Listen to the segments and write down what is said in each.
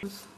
Thanks.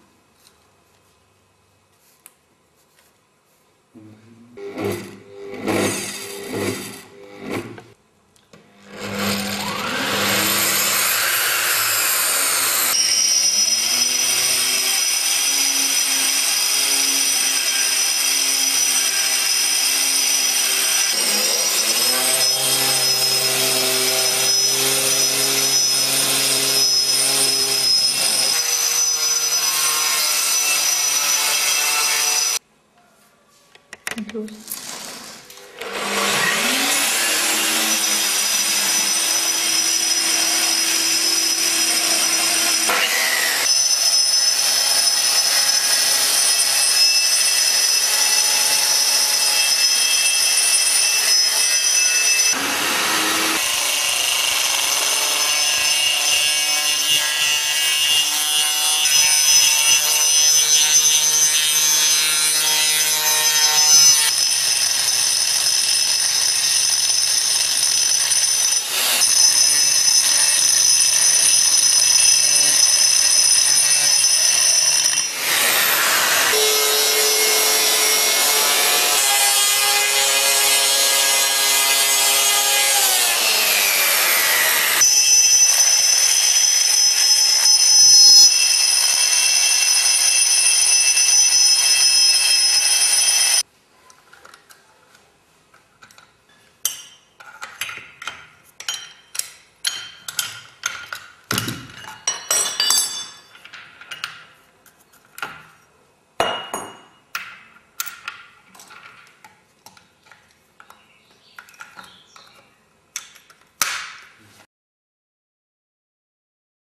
And close.